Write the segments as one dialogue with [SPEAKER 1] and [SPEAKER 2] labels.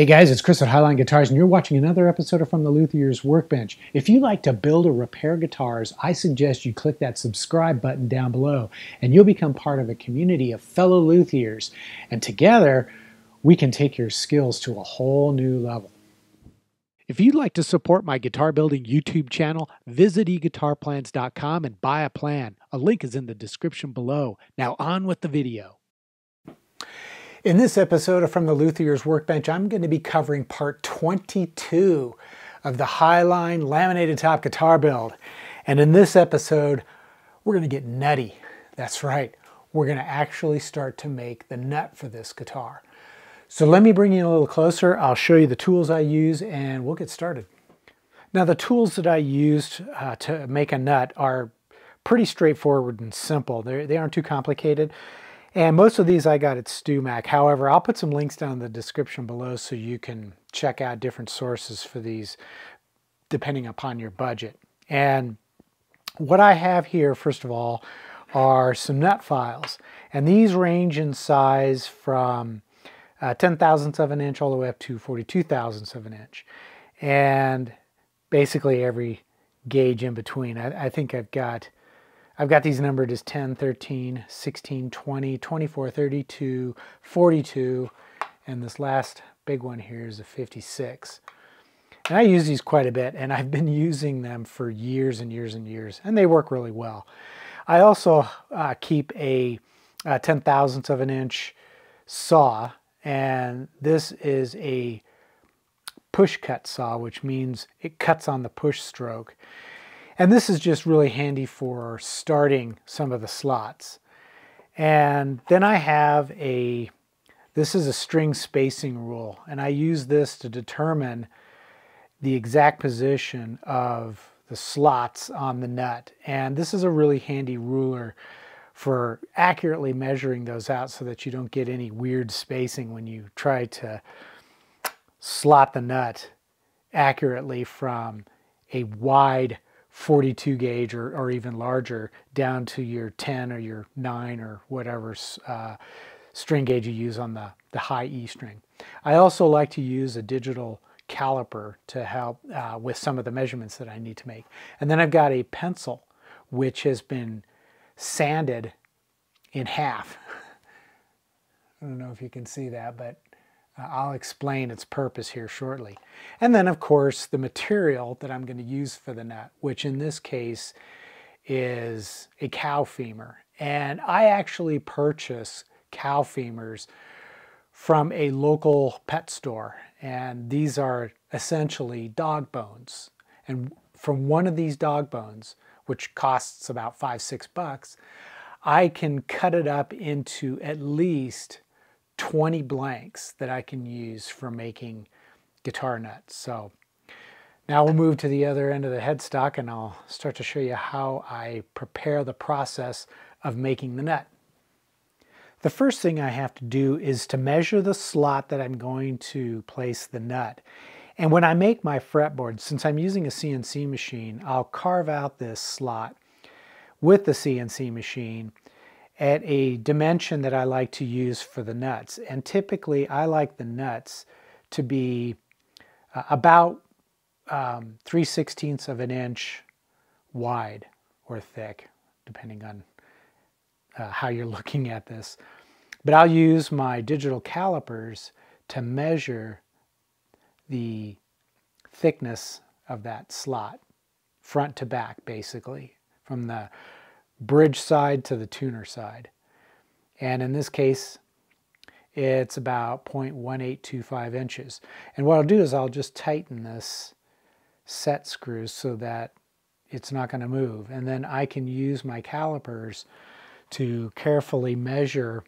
[SPEAKER 1] Hey guys, it's Chris at Highline Guitars, and you're watching another episode of From the Luthier's Workbench. If you like to build or repair guitars, I suggest you click that subscribe button down below, and you'll become part of a community of fellow luthiers. And together, we can take your skills to a whole new level. If you'd like to support my guitar building YouTube channel, visit eguitarplans.com and buy a plan. A link is in the description below. Now, on with the video. In this episode of From the Luthier's Workbench, I'm going to be covering part 22 of the Highline laminated top guitar build. And in this episode, we're going to get nutty. That's right. We're going to actually start to make the nut for this guitar. So let me bring you a little closer. I'll show you the tools I use and we'll get started. Now the tools that I used uh, to make a nut are pretty straightforward and simple. They're, they aren't too complicated. And most of these I got at StewMac. However, I'll put some links down in the description below so you can check out different sources for these depending upon your budget. And what I have here, first of all, are some nut files. And these range in size from uh, 10 thousandths of an inch all the way up to 42 thousandths of an inch. And basically every gauge in between. I, I think I've got I've got these numbered as 10, 13, 16, 20, 24, 32, 42, and this last big one here is a 56. And I use these quite a bit, and I've been using them for years and years and years, and they work really well. I also uh, keep a, a 10 thousandths of an inch saw, and this is a push cut saw, which means it cuts on the push stroke. And this is just really handy for starting some of the slots. And then I have a, this is a string spacing rule, and I use this to determine the exact position of the slots on the nut. And this is a really handy ruler for accurately measuring those out so that you don't get any weird spacing when you try to slot the nut accurately from a wide 42 gauge or, or even larger down to your 10 or your 9 or whatever uh, string gauge you use on the, the high E string. I also like to use a digital caliper to help uh, with some of the measurements that I need to make. And then I've got a pencil which has been sanded in half. I don't know if you can see that, but uh, I'll explain its purpose here shortly. And then, of course, the material that I'm going to use for the nut, which in this case is a cow femur. And I actually purchase cow femurs from a local pet store. And these are essentially dog bones. And from one of these dog bones, which costs about five, six bucks, I can cut it up into at least 20 blanks that I can use for making guitar nuts. So now we'll move to the other end of the headstock and I'll start to show you how I prepare the process of making the nut. The first thing I have to do is to measure the slot that I'm going to place the nut. And when I make my fretboard, since I'm using a CNC machine, I'll carve out this slot with the CNC machine at a dimension that I like to use for the nuts. And typically I like the nuts to be uh, about um, 3 sixteenths of an inch wide or thick, depending on uh, how you're looking at this. But I'll use my digital calipers to measure the thickness of that slot, front to back basically, from the bridge side to the tuner side. And in this case, it's about 0.1825 inches. And what I'll do is I'll just tighten this set screw so that it's not going to move. And then I can use my calipers to carefully measure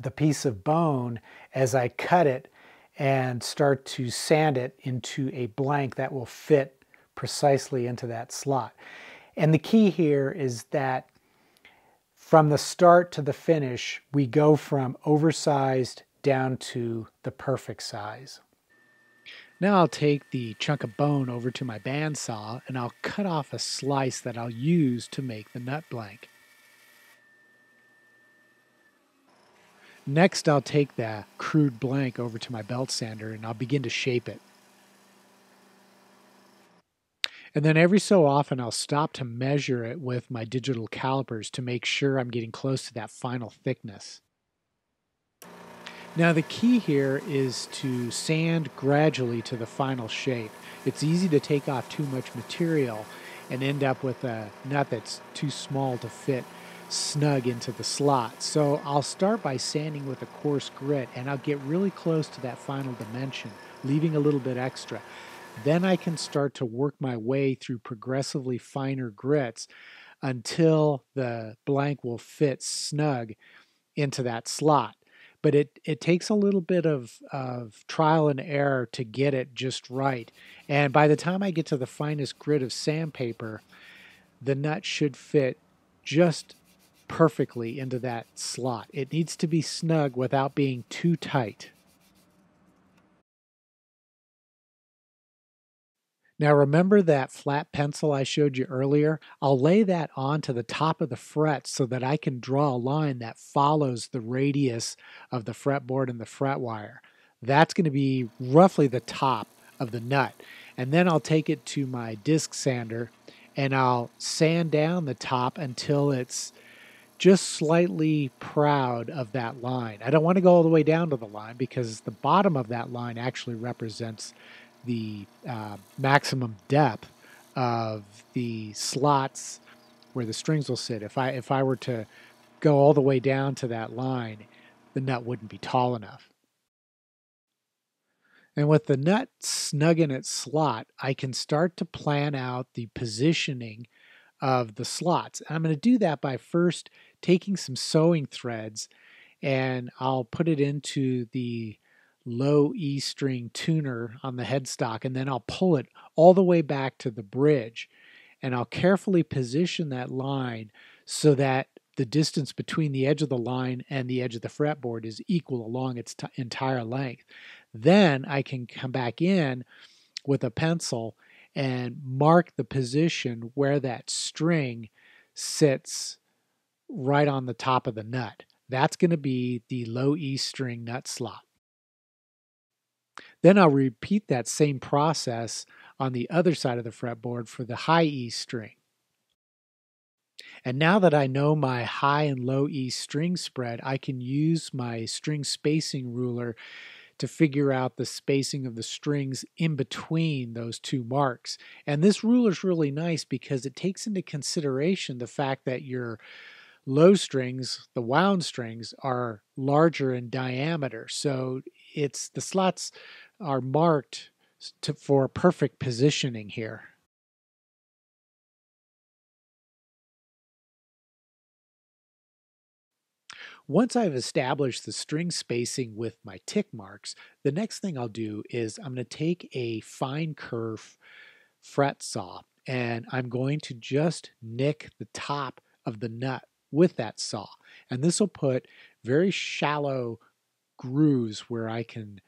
[SPEAKER 1] the piece of bone as I cut it and start to sand it into a blank that will fit precisely into that slot. And the key here is that from the start to the finish, we go from oversized down to the perfect size. Now I'll take the chunk of bone over to my bandsaw and I'll cut off a slice that I'll use to make the nut blank. Next, I'll take that crude blank over to my belt sander and I'll begin to shape it. And then every so often, I'll stop to measure it with my digital calipers to make sure I'm getting close to that final thickness. Now, the key here is to sand gradually to the final shape. It's easy to take off too much material and end up with a nut that's too small to fit snug into the slot. So I'll start by sanding with a coarse grit and I'll get really close to that final dimension, leaving a little bit extra. Then I can start to work my way through progressively finer grits until the blank will fit snug into that slot. But it, it takes a little bit of, of trial and error to get it just right. And by the time I get to the finest grit of sandpaper, the nut should fit just perfectly into that slot. It needs to be snug without being too tight. Now remember that flat pencil I showed you earlier? I'll lay that onto the top of the fret so that I can draw a line that follows the radius of the fretboard and the fret wire. That's going to be roughly the top of the nut. And then I'll take it to my disc sander and I'll sand down the top until it's just slightly proud of that line. I don't want to go all the way down to the line because the bottom of that line actually represents the uh, maximum depth of the slots where the strings will sit. If I if I were to go all the way down to that line, the nut wouldn't be tall enough. And with the nut snug in its slot, I can start to plan out the positioning of the slots. And I'm going to do that by first taking some sewing threads and I'll put it into the low E string tuner on the headstock, and then I'll pull it all the way back to the bridge. And I'll carefully position that line so that the distance between the edge of the line and the edge of the fretboard is equal along its t- entire length. Then I can come back in with a pencil and mark the position where that string sits right on the top of the nut. That's going to be the low E string nut slot. Then I'll repeat that same process on the other side of the fretboard for the high E string. And now that I know my high and low E string spread, I can use my string spacing ruler to figure out the spacing of the strings in between those two marks. And this ruler is really nice because it takes into consideration the fact that your low strings, the wound strings, are larger in diameter. So it's the slots are marked to, for perfect positioning here. Once I've established the string spacing with my tick marks, the next thing I'll do is I'm going to take a fine kerf fret saw and I'm going to just nick the top of the nut with that saw. And this will put very shallow grooves where I can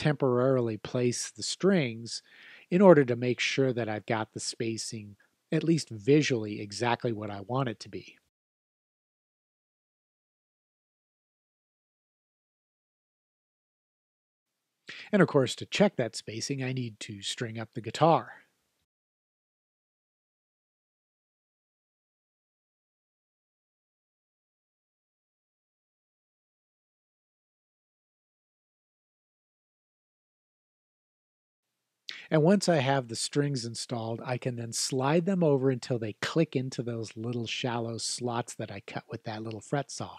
[SPEAKER 1] temporarily place the strings in order to make sure that I've got the spacing, at least visually, exactly what I want it to be. And of course, to check that spacing, I need to string up the guitar. And once I have the strings installed, I can then slide them over until they click into those little shallow slots that I cut with that little fret saw.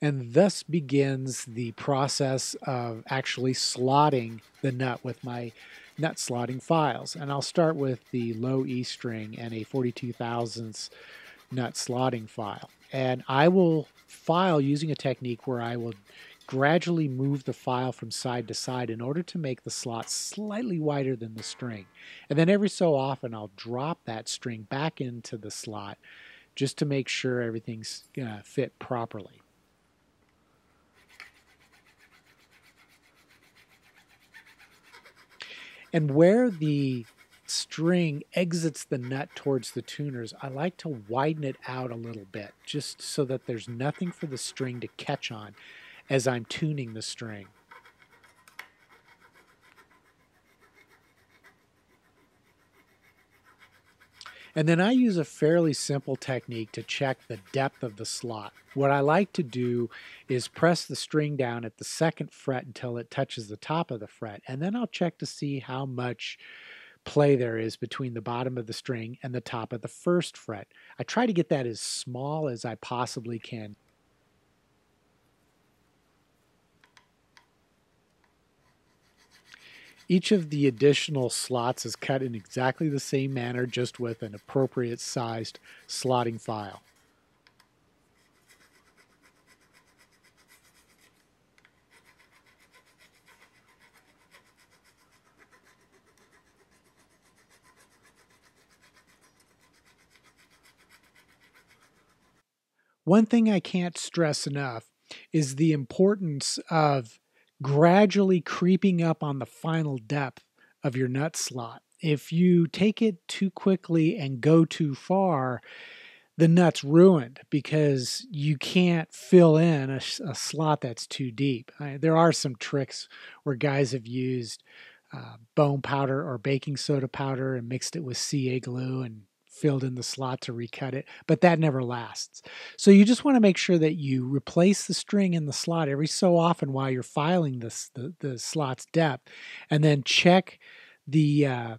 [SPEAKER 1] And thus begins the process of actually slotting the nut with my nut slotting files. And I'll start with the low E string and a 42 thousandths nut slotting file. And I will file using a technique where I will gradually move the file from side to side in order to make the slot slightly wider than the string. And then every so often I'll drop that string back into the slot just to make sure everything's uh, fit properly. And where the string exits the nut towards the tuners, I like to widen it out a little bit just so that there's nothing for the string to catch on as I'm tuning the string. And then I use a fairly simple technique to check the depth of the slot. What I like to do is press the string down at the second fret until it touches the top of the fret, and then I'll check to see how much play there is between the bottom of the string and the top of the first fret. I try to get that as small as I possibly can. Each of the additional slots is cut in exactly the same manner, just with an appropriate sized slotting file. One thing I can't stress enough is the importance of gradually creeping up on the final depth of your nut slot. If you take it too quickly and go too far, the nut's ruined because you can't fill in a, a slot that's too deep. I, there are some tricks where guys have used uh, bone powder or baking soda powder and mixed it with CA glue and filled in the slot to recut it, but that never lasts. So you just want to make sure that you replace the string in the slot every so often while you're filing this, the, the slot's depth, and then check the uh,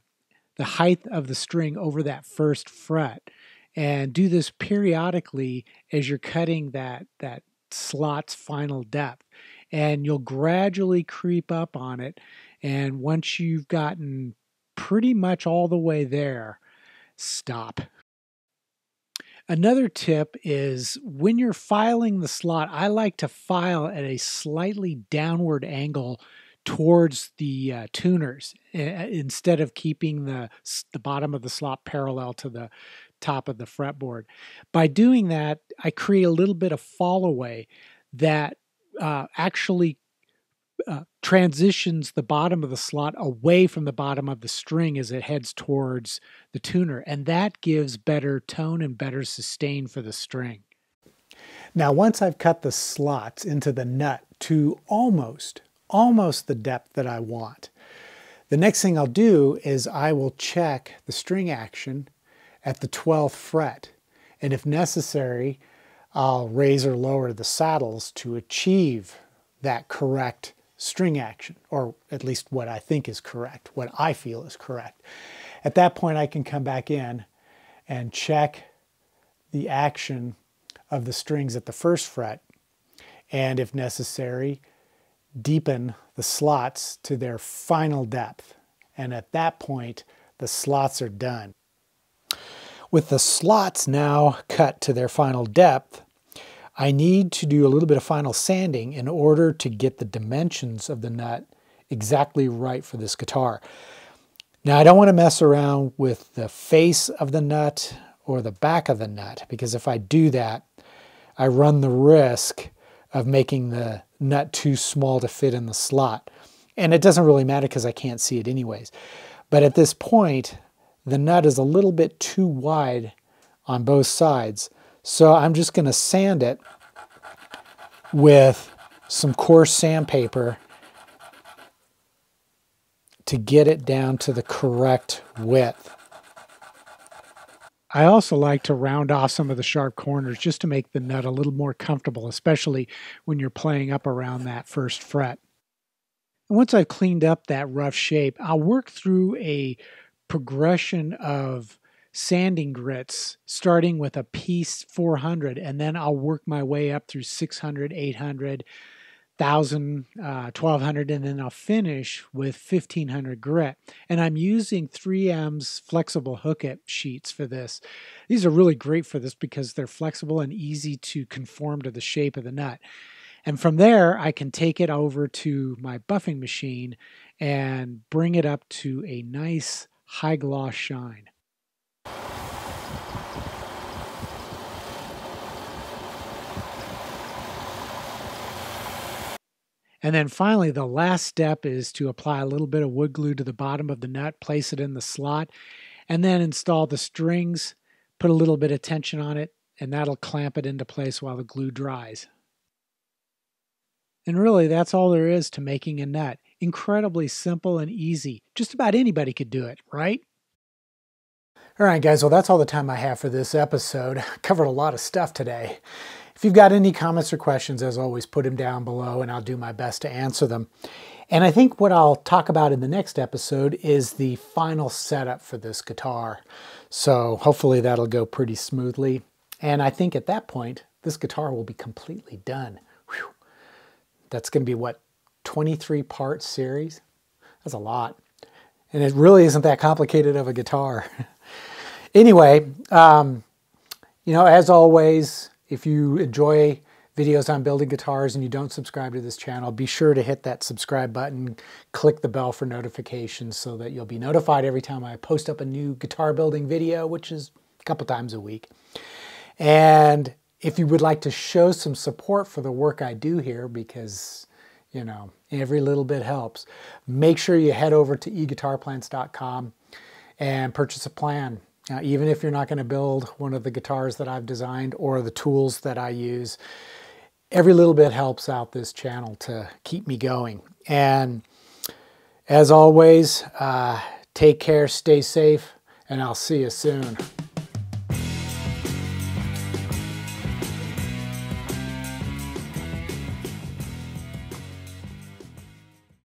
[SPEAKER 1] the height of the string over that first fret, and do this periodically as you're cutting that that slot's final depth, and you'll gradually creep up on it, and once you've gotten pretty much all the way there stop. Another tip is when you're filing the slot, I like to file at a slightly downward angle towards the uh, tuners instead of keeping the the bottom of the slot parallel to the top of the fretboard. By doing that, I create a little bit of fall away that uh, actually uh, transitions the bottom of the slot away from the bottom of the string as it heads towards the tuner, and that gives better tone and better sustain for the string. Now, once I've cut the slots into the nut to almost, almost the depth that I want, the next thing I'll do is I will check the string action at the 12th fret, and if necessary, I'll raise or lower the saddles to achieve that correct string action, or at least what I think is correct, what I feel is correct. At that point, I can come back in and check the action of the strings at the first fret, and if necessary, deepen the slots to their final depth. And at that point, the slots are done. With the slots now cut to their final depth, I need to do a little bit of final sanding in order to get the dimensions of the nut exactly right for this guitar. Now I don't want to mess around with the face of the nut or the back of the nut because if I do that, I run the risk of making the nut too small to fit in the slot. And it doesn't really matter because I can't see it anyways. But at this point, the nut is a little bit too wide on both sides. So I'm just going to sand it with some coarse sandpaper to get it down to the correct width. I also like to round off some of the sharp corners just to make the nut a little more comfortable, especially when you're playing up around that first fret. And once I've cleaned up that rough shape, I'll work through a progression of sanding grits starting with a piece 400 and then I'll work my way up through 600, 800, 1000, uh, 1200 and then I'll finish with 1500 grit. And I'm using 3M's flexible hookit sheets for this. These are really great for this because they're flexible and easy to conform to the shape of the nut. And from there, I can take it over to my buffing machine and bring it up to a nice high gloss shine. And then finally, the last step is to apply a little bit of wood glue to the bottom of the nut, place it in the slot, and then install the strings, put a little bit of tension on it, and that'll clamp it into place while the glue dries. And really, that's all there is to making a nut. Incredibly simple and easy. Just about anybody could do it, right? All right, guys, well, that's all the time I have for this episode. Covered a lot of stuff today. If you've got any comments or questions, as always, put them down below and I'll do my best to answer them. And I think what I'll talk about in the next episode is the final setup for this guitar. So hopefully that'll go pretty smoothly. And I think at that point, this guitar will be completely done. Whew. That's going to be what, 23 part series? That's a lot. And it really isn't that complicated of a guitar. anyway, um, you know, as always, if you enjoy videos on building guitars and you don't subscribe to this channel, be sure to hit that subscribe button, click the bell for notifications so that you'll be notified every time I post up a new guitar building video, which is a couple times a week. And if you would like to show some support for the work I do here, because, you know, every little bit helps, make sure you head over to eguitarplans.com and purchase a plan. Now, even if you're not going to build one of the guitars that I've designed or the tools that I use, every little bit helps out this channel to keep me going. And as always, uh, take care, stay safe, and I'll see you soon.